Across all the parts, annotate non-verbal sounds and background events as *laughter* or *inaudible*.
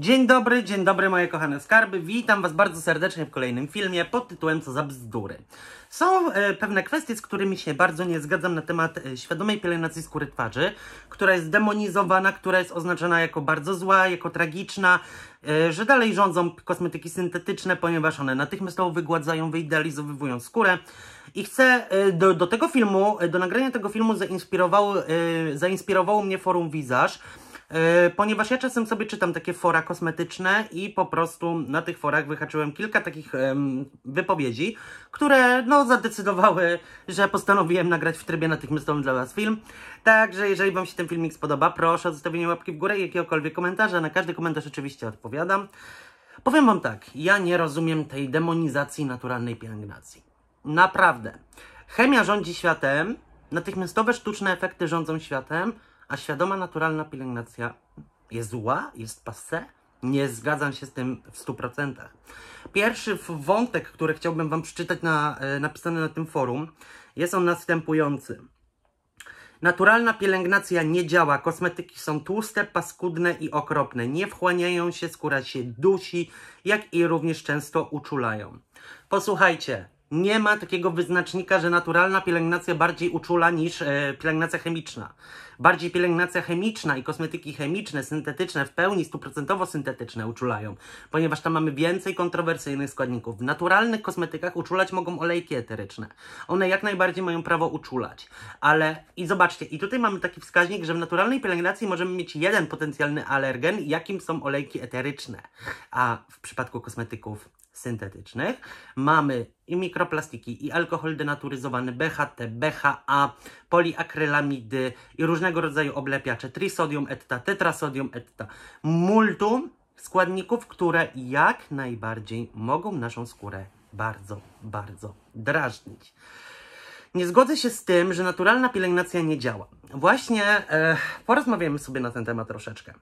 Dzień dobry, dzień dobry moje kochane skarby. Witam Was bardzo serdecznie w kolejnym filmie pod tytułem Co za bzdury. Są e, pewne kwestie, z którymi się bardzo nie zgadzam na temat e, świadomej pielęgnacji skóry twarzy, która jest demonizowana, która jest oznaczona jako bardzo zła, jako tragiczna, e, że dalej rządzą kosmetyki syntetyczne, ponieważ one natychmiastowo wygładzają, wyidealizowują skórę. I chcę e, do, do tego filmu, e, do nagrania tego filmu zainspirowało, e, zainspirowało mnie forum E, ponieważ ja czasem sobie czytam takie fora kosmetyczne i po prostu na tych forach wyhaczyłem kilka takich wypowiedzi, które no zadecydowały, że postanowiłem nagrać w trybie natychmiastowym dla Was film. Także jeżeli Wam się ten filmik spodoba, proszę o zostawienie łapki w górę i jakiegokolwiek komentarza. Na każdy komentarz oczywiście odpowiadam. Powiem Wam tak, ja nie rozumiem tej demonizacji naturalnej pielęgnacji. Naprawdę. Chemia rządzi światem, natychmiastowe sztuczne efekty rządzą światem, a świadoma naturalna pielęgnacja jest zła, jest passe? Nie zgadzam się z tym w 100%. Pierwszy wątek, który chciałbym Wam przeczytać na, e, napisany na tym forum, jest on następujący. Naturalna pielęgnacja nie działa, kosmetyki są tłuste, paskudne i okropne, nie wchłaniają się, skóra się dusi, jak i również często uczulają. Posłuchajcie, nie ma takiego wyznacznika, że naturalna pielęgnacja bardziej uczula niż e, pielęgnacja chemiczna. Bardziej pielęgnacja chemiczna i kosmetyki chemiczne, syntetyczne, w pełni stuprocentowo syntetyczne uczulają, ponieważ tam mamy więcej kontrowersyjnych składników. W naturalnych kosmetykach uczulać mogą olejki eteryczne. One jak najbardziej mają prawo uczulać. Ale i zobaczcie, i tutaj mamy taki wskaźnik, że w naturalnej pielęgnacji możemy mieć jeden potencjalny alergen, jakim są olejki eteryczne. A w przypadku kosmetyków syntetycznych. Mamy i mikroplastiki, i alkohol denaturyzowany, BHT, BHA, poliakrylamidy i różnego rodzaju oblepiacze, trisodium etta, tetrasodium etta, multum składników, które jak najbardziej mogą naszą skórę bardzo, bardzo drażnić. Nie zgodzę się z tym, że naturalna pielęgnacja nie działa. Właśnie e, porozmawiamy sobie na ten temat troszeczkę.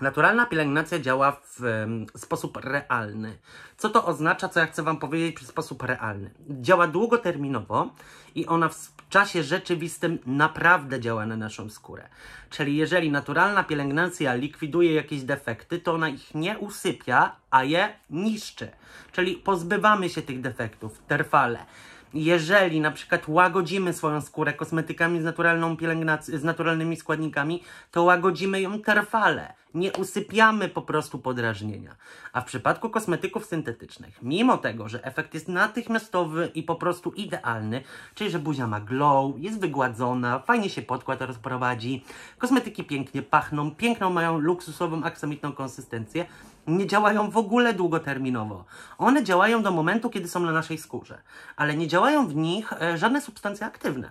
Naturalna pielęgnacja działa w um, sposób realny. Co to oznacza, co ja chcę Wam powiedzieć w sposób realny? Działa długoterminowo i ona w czasie rzeczywistym naprawdę działa na naszą skórę. Czyli jeżeli naturalna pielęgnacja likwiduje jakieś defekty, to ona ich nie usypia, a je niszczy. Czyli pozbywamy się tych defektów trwale jeżeli na przykład łagodzimy swoją skórę kosmetykami z, naturalną pielęgnacją, z naturalnymi składnikami, to łagodzimy ją trwale. Nie usypiamy po prostu podrażnienia. A w przypadku kosmetyków syntetycznych, mimo tego, że efekt jest natychmiastowy i po prostu idealny, czyli że buzia ma glow, jest wygładzona, fajnie się podkład rozprowadzi, kosmetyki pięknie pachną, piękną mają luksusową, aksamitną konsystencję, nie działają w ogóle długoterminowo. One działają do momentu, kiedy są na naszej skórze, ale nie działają w nich e, żadne substancje aktywne.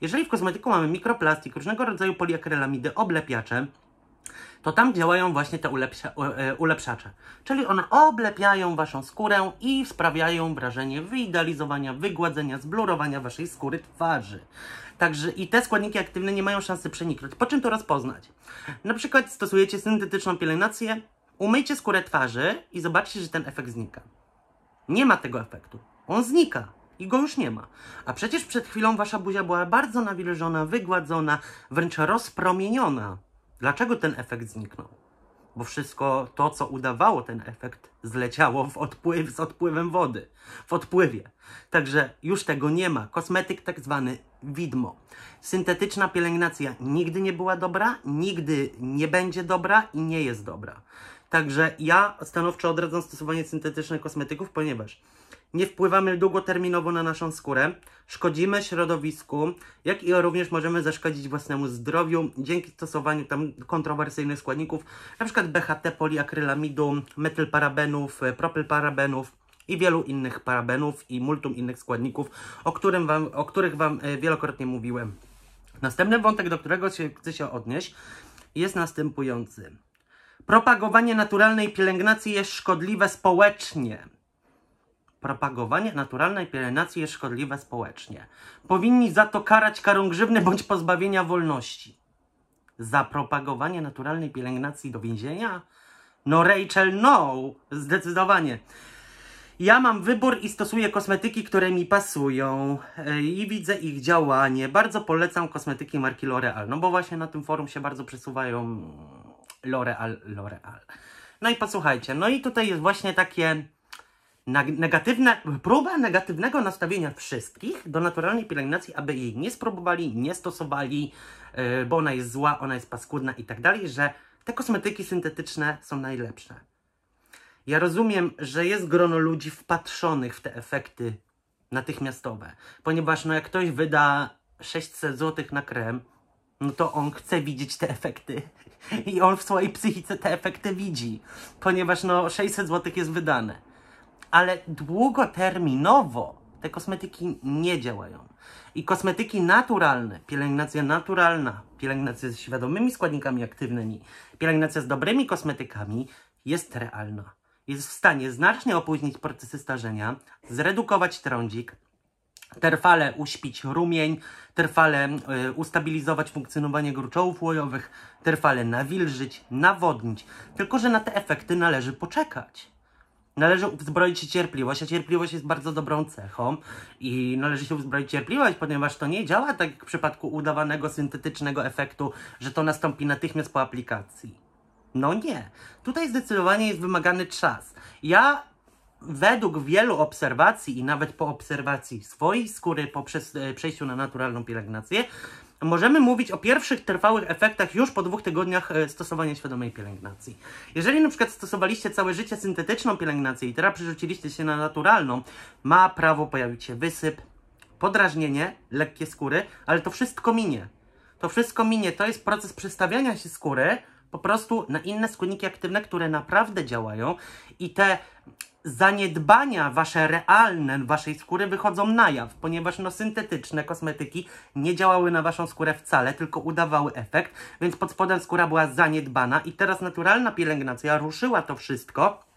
Jeżeli w kosmetyku mamy mikroplastik, różnego rodzaju poliakrylamidy, oblepiacze, to tam działają właśnie te ulepsza, e, ulepszacze. Czyli one oblepiają waszą skórę i sprawiają wrażenie wyidealizowania, wygładzenia, zblurowania waszej skóry twarzy. Także i te składniki aktywne nie mają szansy przeniknąć. Po czym to rozpoznać? Na przykład stosujecie syntetyczną pielęgnację, Umyjcie skórę twarzy i zobaczcie, że ten efekt znika. Nie ma tego efektu. On znika i go już nie ma. A przecież przed chwilą wasza buzia była bardzo nawilżona, wygładzona, wręcz rozpromieniona. Dlaczego ten efekt zniknął? Bo wszystko to, co udawało ten efekt, zleciało w odpływ, z odpływem wody, w odpływie. Także już tego nie ma. Kosmetyk tak zwany widmo. Syntetyczna pielęgnacja nigdy nie była dobra, nigdy nie będzie dobra i nie jest dobra. Także ja stanowczo odradzam stosowanie syntetycznych kosmetyków, ponieważ nie wpływamy długoterminowo na naszą skórę, szkodzimy środowisku, jak i również możemy zaszkodzić własnemu zdrowiu dzięki stosowaniu tam kontrowersyjnych składników, np. BHT, poliakrylamidu, metylparabenów, propylparabenów i wielu innych parabenów i multum innych składników, o, którym wam, o których Wam e, wielokrotnie mówiłem. Następny wątek, do którego się, chcę się odnieść, jest następujący. Propagowanie naturalnej pielęgnacji jest szkodliwe społecznie. Propagowanie naturalnej pielęgnacji jest szkodliwe społecznie. Powinni za to karać karą grzywny bądź pozbawienia wolności. Za propagowanie naturalnej pielęgnacji do więzienia? No Rachel, no! Zdecydowanie. Ja mam wybór i stosuję kosmetyki, które mi pasują e, i widzę ich działanie. Bardzo polecam kosmetyki marki L'Oreal, no bo właśnie na tym forum się bardzo przesuwają L'Oreal, L'Oreal. No i posłuchajcie, no i tutaj jest właśnie takie negatywne, próba negatywnego nastawienia wszystkich do naturalnej pielęgnacji, aby jej nie spróbowali, nie stosowali, yy, bo ona jest zła, ona jest paskudna i tak dalej, że te kosmetyki syntetyczne są najlepsze. Ja rozumiem, że jest grono ludzi wpatrzonych w te efekty natychmiastowe, ponieważ no jak ktoś wyda 600 zł na krem, no to on chce widzieć te efekty. *laughs* I on w swojej psychice te efekty widzi, ponieważ no 600 zł jest wydane. Ale długoterminowo te kosmetyki nie działają. I kosmetyki naturalne, pielęgnacja naturalna, pielęgnacja z świadomymi składnikami aktywnymi, pielęgnacja z dobrymi kosmetykami jest realna. Jest w stanie znacznie opóźnić procesy starzenia, zredukować trądzik, trwale uśpić rumień, trwale y, ustabilizować funkcjonowanie gruczołów łojowych, trwale nawilżyć, nawodnić. Tylko, że na te efekty należy poczekać. Należy uzbroić się cierpliwość, a cierpliwość jest bardzo dobrą cechą i należy się uzbroić cierpliwość, ponieważ to nie działa tak jak w przypadku udawanego syntetycznego efektu, że to nastąpi natychmiast po aplikacji. No nie. Tutaj zdecydowanie jest wymagany czas. Ja według wielu obserwacji i nawet po obserwacji swojej skóry poprzez e, przejściu na naturalną pielęgnację, możemy mówić o pierwszych trwałych efektach już po dwóch tygodniach e, stosowania świadomej pielęgnacji. Jeżeli na przykład stosowaliście całe życie syntetyczną pielęgnację i teraz przerzuciliście się na naturalną, ma prawo pojawić się wysyp, podrażnienie, lekkie skóry, ale to wszystko minie. To wszystko minie. To jest proces przestawiania się skóry po prostu na inne składniki aktywne, które naprawdę działają i te zaniedbania wasze realne waszej skóry wychodzą na jaw, ponieważ no syntetyczne kosmetyki nie działały na waszą skórę wcale, tylko udawały efekt, więc pod spodem skóra była zaniedbana i teraz naturalna pielęgnacja ruszyła to wszystko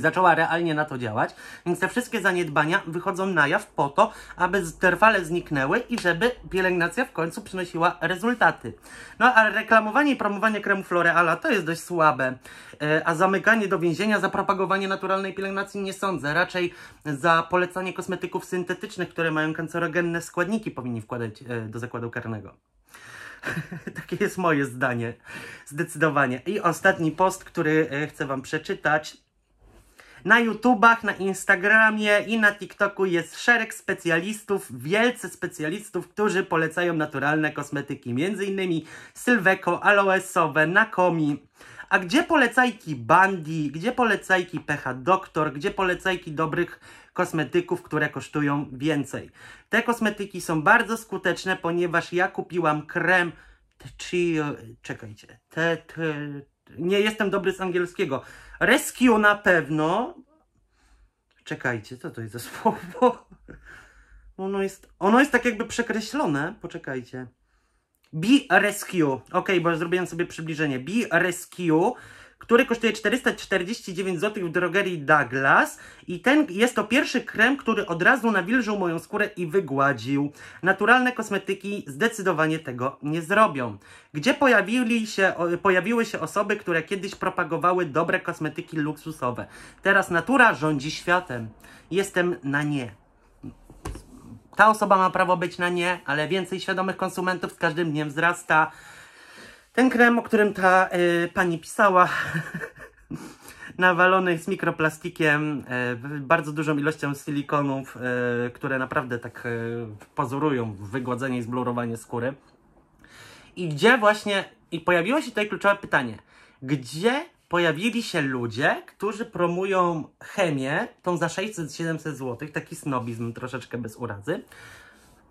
zaczęła realnie na to działać, więc te wszystkie zaniedbania wychodzą na jaw po to, aby trwale zniknęły i żeby pielęgnacja w końcu przynosiła rezultaty. No ale reklamowanie i promowanie kremu Floreala to jest dość słabe, e, a zamykanie do więzienia za propagowanie naturalnej pielęgnacji nie sądzę. Raczej za polecanie kosmetyków syntetycznych, które mają kancerogenne składniki powinni wkładać e, do zakładu karnego. *laughs* Takie jest moje zdanie, zdecydowanie. I ostatni post, który e, chcę Wam przeczytać, na YouTubach, na Instagramie i na TikToku jest szereg specjalistów, wielce specjalistów, którzy polecają naturalne kosmetyki, innymi Sylveko, aloesowe, Nakomi. A gdzie polecajki Bandi, gdzie polecajki PH Doktor, gdzie polecajki dobrych kosmetyków, które kosztują więcej? Te kosmetyki są bardzo skuteczne, ponieważ ja kupiłam krem czy czekajcie, te, nie jestem dobry z angielskiego. Rescue na pewno. Czekajcie, co to jest za słowo? Ono jest, ono jest tak jakby przekreślone. Poczekajcie. Be Rescue. Ok, bo zrobiłem sobie przybliżenie. Be Rescue który kosztuje 449 zł w drogerii Douglas i ten jest to pierwszy krem, który od razu nawilżył moją skórę i wygładził. Naturalne kosmetyki zdecydowanie tego nie zrobią. Gdzie pojawili się, pojawiły się osoby, które kiedyś propagowały dobre kosmetyki luksusowe. Teraz natura rządzi światem. Jestem na nie. Ta osoba ma prawo być na nie, ale więcej świadomych konsumentów z każdym dniem wzrasta. Ten krem, o którym ta y, pani pisała, *laughs* nawalony jest mikroplastikiem, y, bardzo dużą ilością silikonów, y, które naprawdę tak y, pozorują wygładzenie i zblurowanie skóry. I gdzie właśnie, i pojawiło się tutaj kluczowe pytanie, gdzie pojawili się ludzie, którzy promują chemię, tą za 600-700 zł, taki snobizm troszeczkę bez urazy,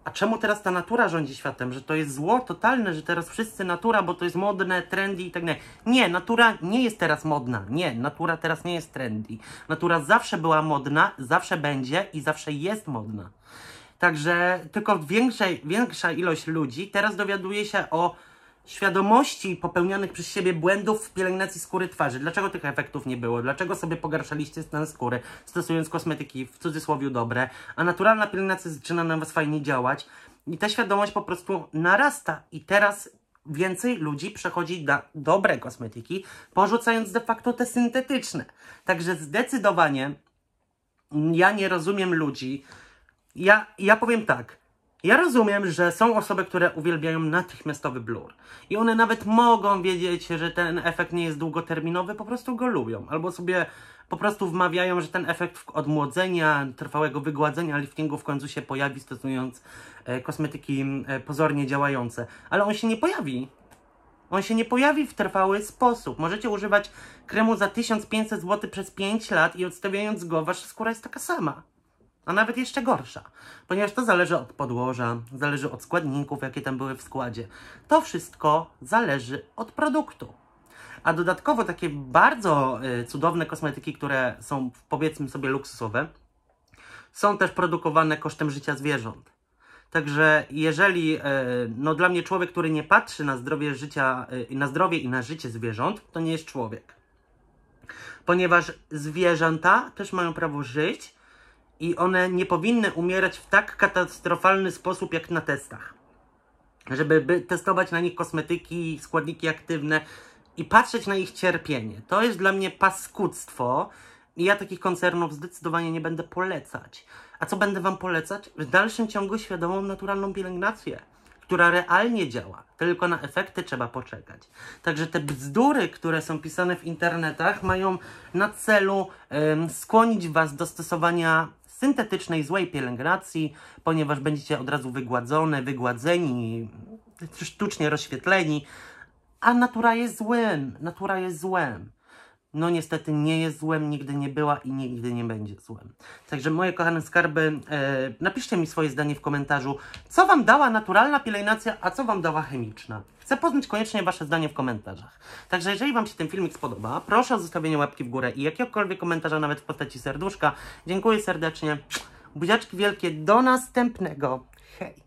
a czemu teraz ta natura rządzi światem? Że to jest zło totalne, że teraz wszyscy natura, bo to jest modne, trendy i tak dalej. Nie, natura nie jest teraz modna. Nie, natura teraz nie jest trendy. Natura zawsze była modna, zawsze będzie i zawsze jest modna. Także tylko większej, większa ilość ludzi teraz dowiaduje się o świadomości popełnionych przez siebie błędów w pielęgnacji skóry twarzy. Dlaczego tych efektów nie było? Dlaczego sobie pogarszaliście stan skóry, stosując kosmetyki w cudzysłowie dobre, a naturalna pielęgnacja zaczyna na Was fajnie działać i ta świadomość po prostu narasta i teraz więcej ludzi przechodzi na dobre kosmetyki, porzucając de facto te syntetyczne. Także zdecydowanie ja nie rozumiem ludzi. Ja, ja powiem tak, Ja rozumiem, że są osoby, które uwielbiają natychmiastowy blur. I one nawet mogą wiedzieć, że ten efekt nie jest długoterminowy, po prostu go lubią. Albo sobie po prostu wmawiają, że ten efekt odmłodzenia, trwałego wygładzenia liftingu w końcu się pojawi, stosując e, kosmetyki e, pozornie działające. Ale on się nie pojawi. On się nie pojawi w trwały sposób. Możecie używać kremu za 1500 zł przez 5 lat i odstawiając go, wasza skóra jest taka sama. A nawet jeszcze gorsza. Ponieważ to zależy od podłoża, zależy od składników, jakie tam były w składzie. To wszystko zależy od produktu. A dodatkowo takie bardzo y, cudowne kosmetyki, które są powiedzmy sobie luksusowe, są też produkowane kosztem życia zwierząt. Także jeżeli, e, no dla mnie człowiek, który nie patrzy na zdrowie życia, e, na zdrowie i na życie zwierząt, to nie jest człowiek. Ponieważ zwierzęta też mają prawo żyć i one nie powinny umierać w tak katastrofalny sposób jak na testach. Żeby by testować na nich kosmetyki, składniki aktywne i patrzeć na ich cierpienie. To jest dla mnie paskudztwo i ja takich koncernów zdecydowanie nie będę polecać. A co będę Wam polecać? W dalszym ciągu świadomą, naturalną pielęgnację, która realnie działa. Tylko na efekty trzeba poczekać. Także te bzdury, które są pisane w internetach, mają na celu ym, skłonić Was do stosowania syntetycznej, złej pielęgnacji, ponieważ będziecie od razu wygładzone, wygładzeni, sztucznie rozświetleni, a natura jest złem. Natura jest złem no niestety nie jest złem, nigdy nie była i nigdy nie będzie złem. Także moje kochane skarby, e, napiszcie mi swoje zdanie w komentarzu, co Wam dała naturalna pielęgnacja, a co Wam dała chemiczna. Chcę poznać koniecznie Wasze zdanie w komentarzach. Także jeżeli Wam się ten filmik spodoba, proszę o zostawienie łapki w górę i jakiegokolwiek komentarza, nawet w postaci serduszka. Dziękuję serdecznie. Buziaczki wielkie, do następnego. Hej!